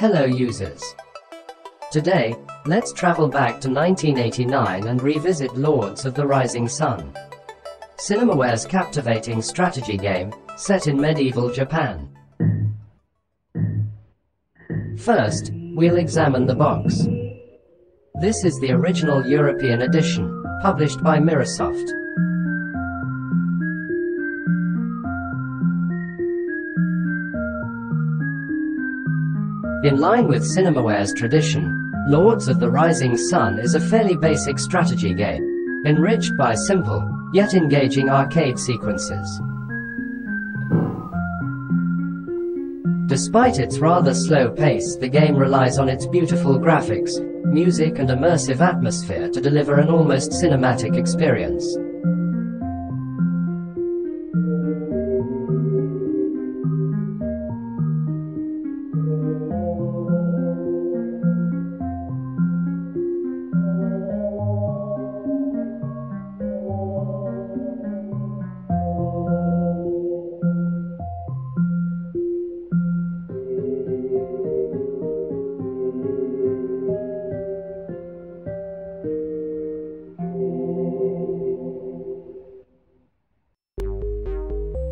Hello users. Today, let's travel back to 1989 and revisit Lords of the Rising Sun. Cinemaware's captivating strategy game, set in medieval Japan. First, we'll examine the box. This is the original European edition, published by Mirrorsoft. In line with Cinemaware's tradition, Lords of the Rising Sun is a fairly basic strategy game, enriched by simple, yet engaging arcade sequences. Despite its rather slow pace, the game relies on its beautiful graphics, music and immersive atmosphere to deliver an almost cinematic experience.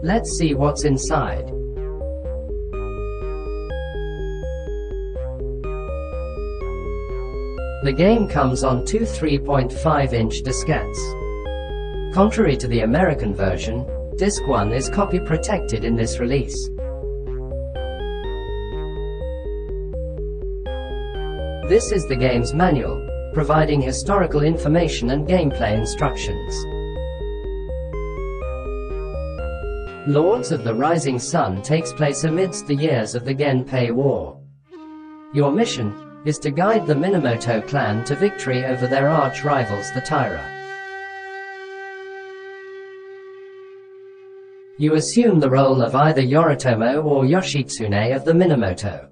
Let's see what's inside. The game comes on two 3.5-inch diskettes. Contrary to the American version, Disc 1 is copy protected in this release. This is the game's manual, providing historical information and gameplay instructions. Lords of the Rising Sun takes place amidst the years of the Genpei War. Your mission is to guide the Minamoto clan to victory over their arch-rivals the Taira. You assume the role of either Yoritomo or Yoshitsune of the Minamoto,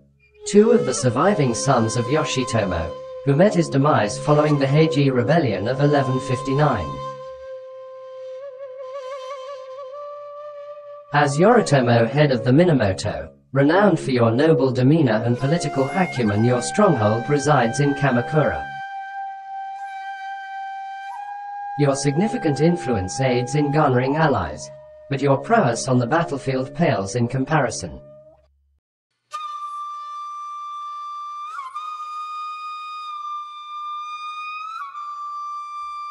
two of the surviving sons of Yoshitomo, who met his demise following the Heiji Rebellion of 1159. As Yoritomo head of the Minamoto, renowned for your noble demeanor and political acumen your stronghold resides in Kamakura. Your significant influence aids in garnering allies, but your prowess on the battlefield pales in comparison.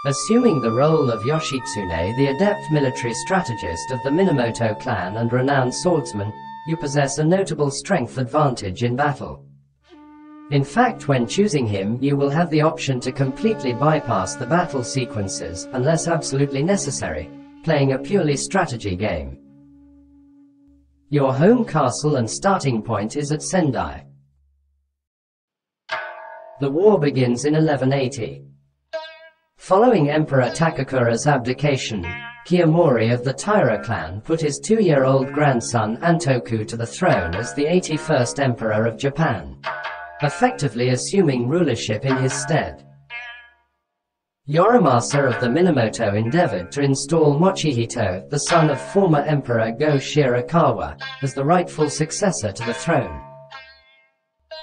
Assuming the role of Yoshitsune, the adept military strategist of the Minamoto clan and renowned swordsman, you possess a notable strength advantage in battle. In fact, when choosing him, you will have the option to completely bypass the battle sequences, unless absolutely necessary, playing a purely strategy game. Your home castle and starting point is at Sendai. The war begins in 1180. Following Emperor Takakura's abdication, Kiyomori of the Taira clan put his two-year-old grandson Antoku to the throne as the 81st Emperor of Japan, effectively assuming rulership in his stead. Yorimasa of the Minamoto endeavored to install Mochihito, the son of former Emperor Go Shirakawa, as the rightful successor to the throne.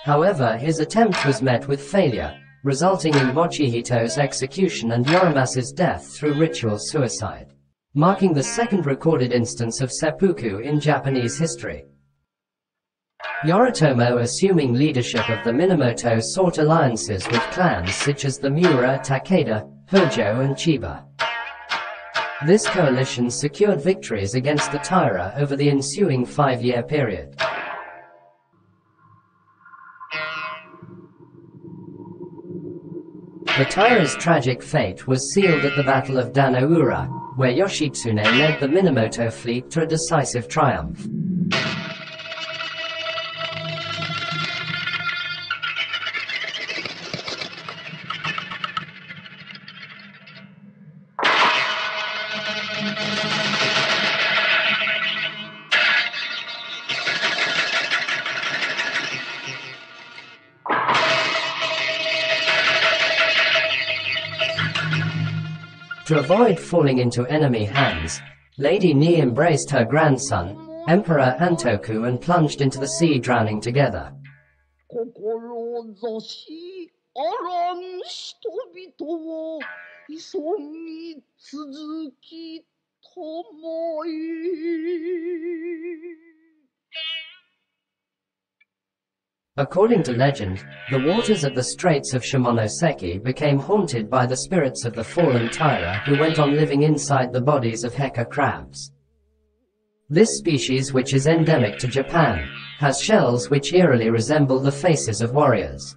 However, his attempt was met with failure, resulting in Mochihito's execution and Yorimasa's death through ritual suicide, marking the second recorded instance of seppuku in Japanese history. Yoritomo assuming leadership of the Minamoto sought alliances with clans such as the Miura, Takeda, Hojo and Chiba. This coalition secured victories against the Taira over the ensuing five-year period. The Taira's tragic fate was sealed at the Battle of Danoura, where Yoshitsune led the Minamoto fleet to a decisive triumph. To avoid falling into enemy hands, Lady Ni embraced her grandson, Emperor Antoku and plunged into the sea drowning together. 心ざしあらん人々を急ぎ続きたまえ According to legend, the waters of the Straits of Shimonoseki became haunted by the spirits of the fallen Taira who went on living inside the bodies of Heike crabs. This species, which is endemic to Japan, has shells which eerily resemble the faces of warriors.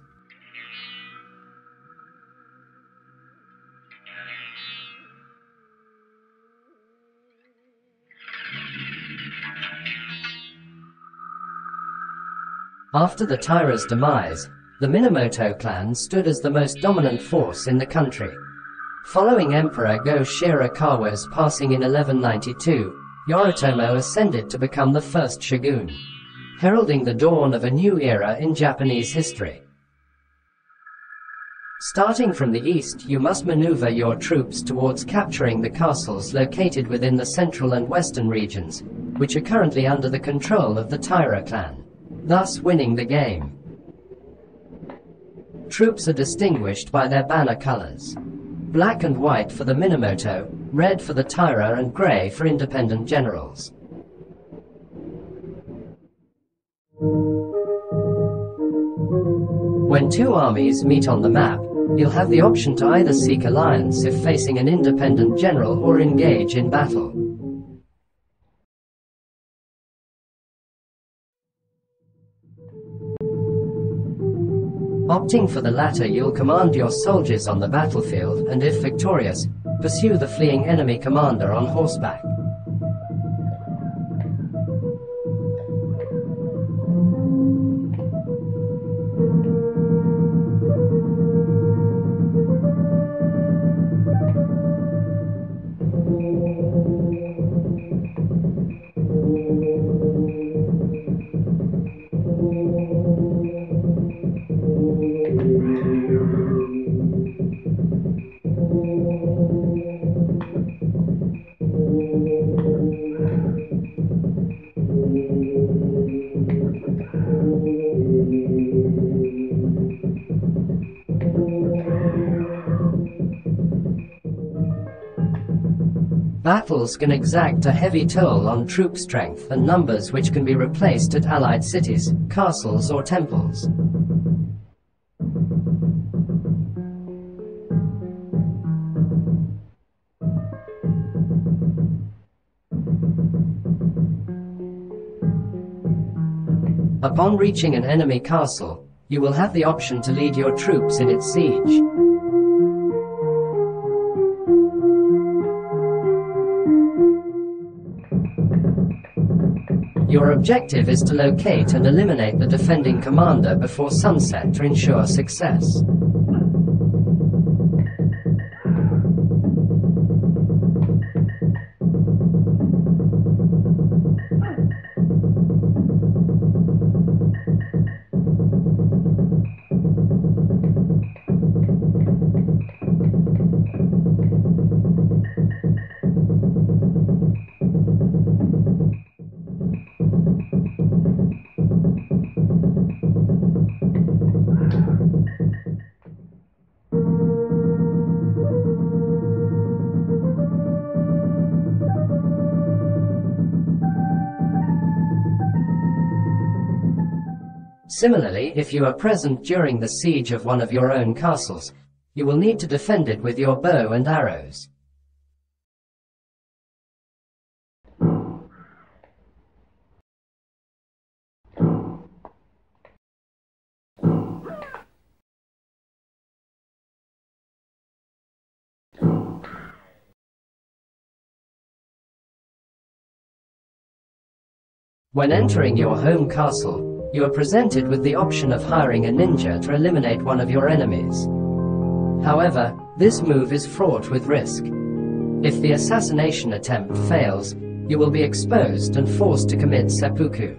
After the Taira's demise, the Minamoto clan stood as the most dominant force in the country. Following Emperor Go Shirakawa's passing in 1192, Yoritomo ascended to become the first shogun, heralding the dawn of a new era in Japanese history. Starting from the east, you must maneuver your troops towards capturing the castles located within the central and western regions, which are currently under the control of the Taira clan thus winning the game. Troops are distinguished by their banner colors. Black and white for the Minamoto, red for the Taira and gray for independent generals. When two armies meet on the map, you'll have the option to either seek alliance if facing an independent general or engage in battle. Opting for the latter, you'll command your soldiers on the battlefield and if victorious, pursue the fleeing enemy commander on horseback. Can exact a heavy toll on troop strength and numbers which can be replaced at allied cities, castles or temples. Upon reaching an enemy castle, you will have the option to lead your troops in its siege. Your objective is to locate and eliminate the defending commander before sunset to ensure success. Similarly, if you are present during the siege of one of your own castles, you will need to defend it with your bow and arrows. When entering your home castle, you are presented with the option of hiring a ninja to eliminate one of your enemies. However, this move is fraught with risk. If the assassination attempt fails, you will be exposed and forced to commit seppuku.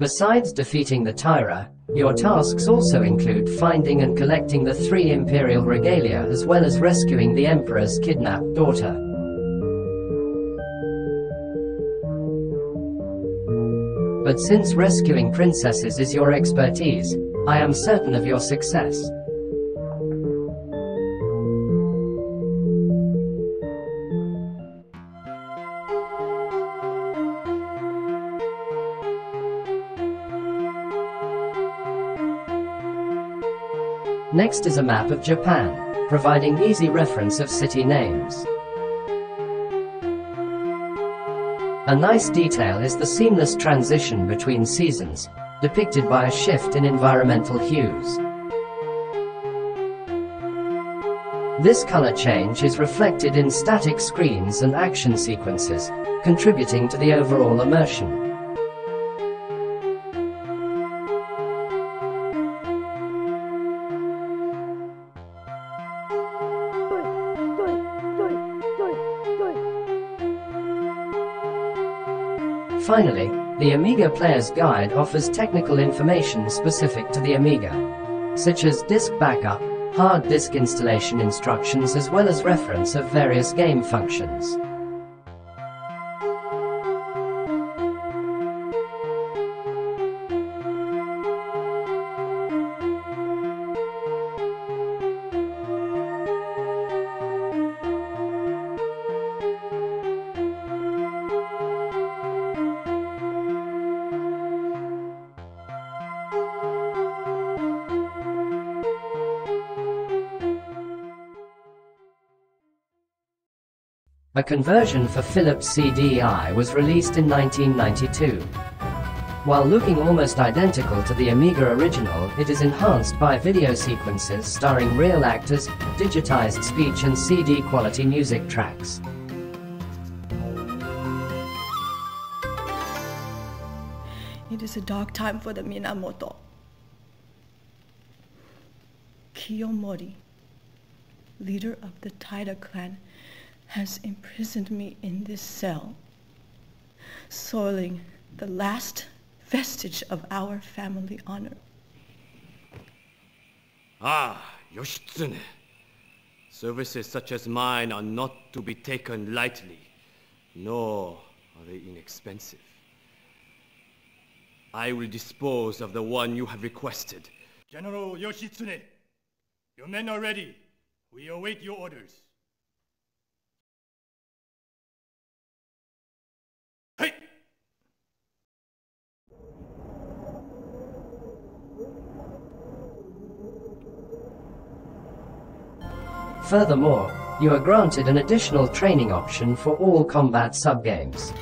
Besides defeating the Taira, your tasks also include finding and collecting the three Imperial regalia as well as rescuing the Emperor's kidnapped daughter. But since rescuing princesses is your expertise, I am certain of your success. Next is a map of Japan, providing easy reference of city names. A nice detail is the seamless transition between seasons, depicted by a shift in environmental hues. This color change is reflected in static screens and action sequences, contributing to the overall immersion. Finally, the Amiga Player's Guide offers technical information specific to the Amiga, such as disk backup, hard disk installation instructions as well as reference of various game functions. A conversion for Philips CDI was released in 1992. While looking almost identical to the Amiga original, it is enhanced by video sequences starring real actors, digitized speech and CD quality music tracks. It is a dark time for the Minamoto. Kiyomori, leader of the Taira clan, has imprisoned me in this cell, soiling the last vestige of our family honor. Ah, Yoshitsune. Services such as mine are not to be taken lightly, nor are they inexpensive. I will dispose of the one you have requested. General Yoshitsune, your men are ready. We await your orders. Furthermore, you are granted an additional training option for all combat subgames.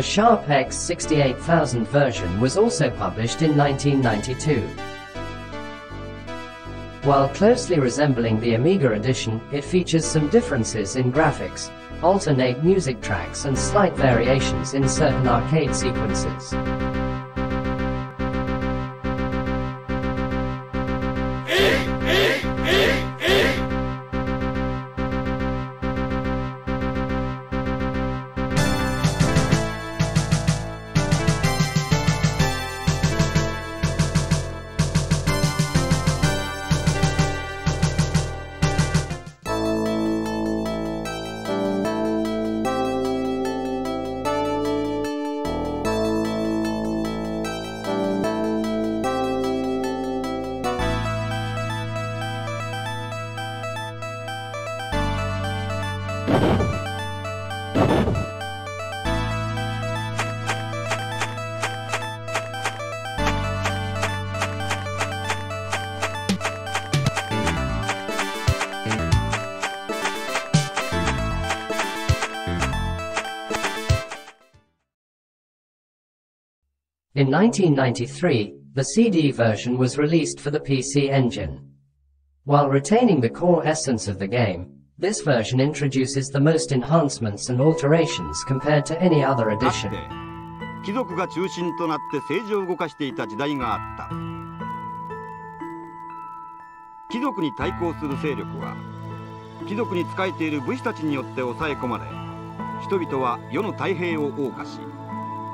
The Sharp X 68000 version was also published in 1992. While closely resembling the Amiga edition, it features some differences in graphics, alternate music tracks and slight variations in certain arcade sequences. In 1993, the CD version was released for the PC Engine. While retaining the core essence of the game, this version introduces the most enhancements and alterations compared to any other かつ edition. て貴族が中心となって政治を動かしていた時代があった貴族に対抗する勢力は貴族に仕えている武士たちによって抑え込まれ人々は世の太平を謳歌し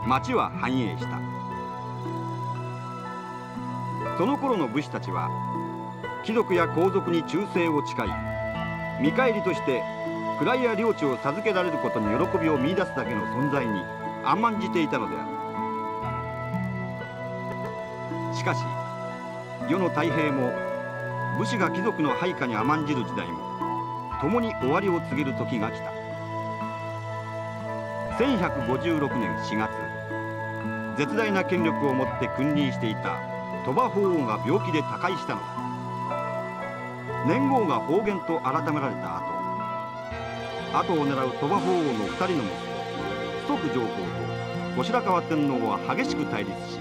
町は繁栄した その頃の武士たちは貴族や皇族に忠誠を誓い見返りとして位や領地を授けられることに喜びを見出すだけの存在に甘んじていたのである。しかし世の太平も武士が貴族の配下に甘んじる時代も共に終わりを告げる時が来た。1156年4月絶大な権力を持って君臨していた鳥羽法皇が病気で他界したのだ。年号が方言と改められた後後を狙う鳥羽法皇の2人の息子崇徳上皇と後白河天皇は激しく対立し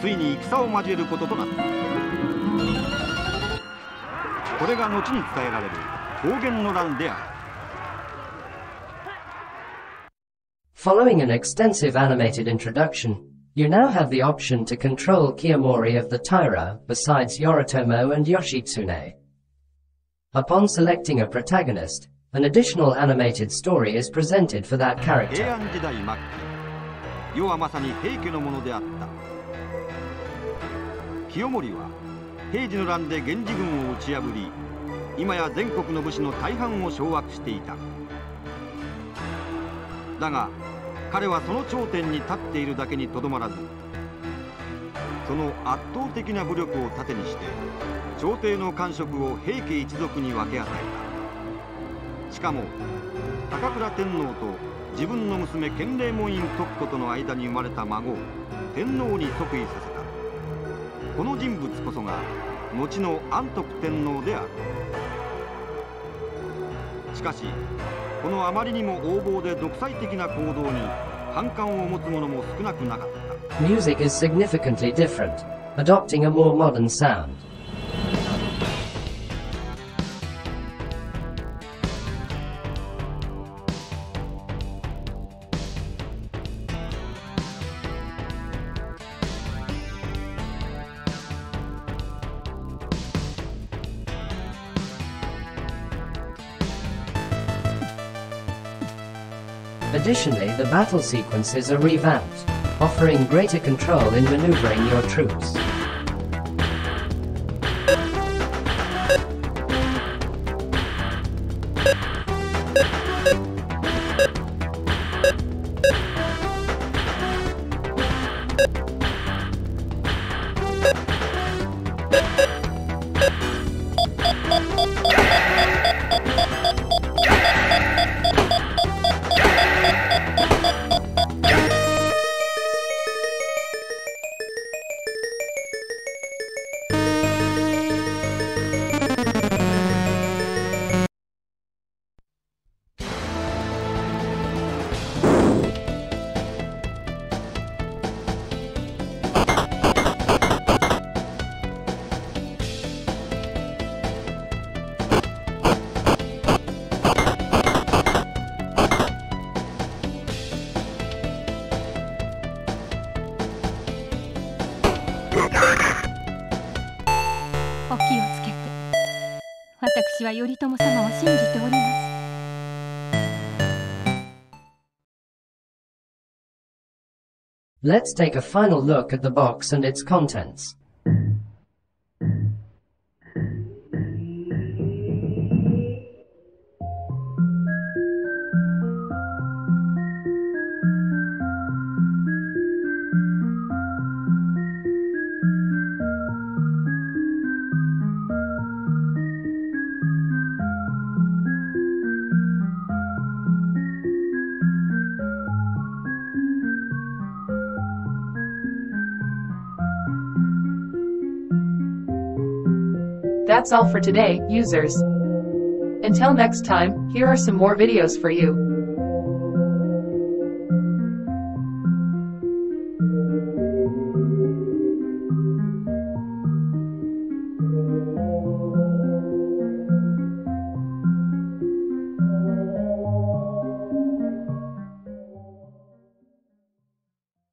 ついに戦を交えることとなった。これが後に伝えられる方言の乱である。Following an extensive animated introduction, you now have the option to control Kiyomori of the Taira besides Yoritomo and Yoshitsune. Upon selecting a protagonist, an additional animated story is presented for that 平 character. 安時代末期世はまさに平家のものであった清盛は平治の乱で源氏軍を打ち破り今や全国の武士の大半を掌握していただが 彼はその頂点に立っているだけにとどまらずその圧倒的な武力を盾にして朝廷の官職を平家一族に分け与えた。しかも高倉天皇と自分の娘建礼門院徳子との間に生まれた孫を天皇に即位させた。この人物こそが後の安徳天皇である。しかしこのあまりにも横暴で独裁的な行動に 反感を持つ者も少なくなかった Music is significantly different, adopting a more modern sound. Additionally, the battle sequences are revamped, offering greater control in maneuvering your troops. お気をつけて私は頼朝様を信じております Let's take a final look at the box and its contents. That's all for today, users. Until next time, here are some more videos for you.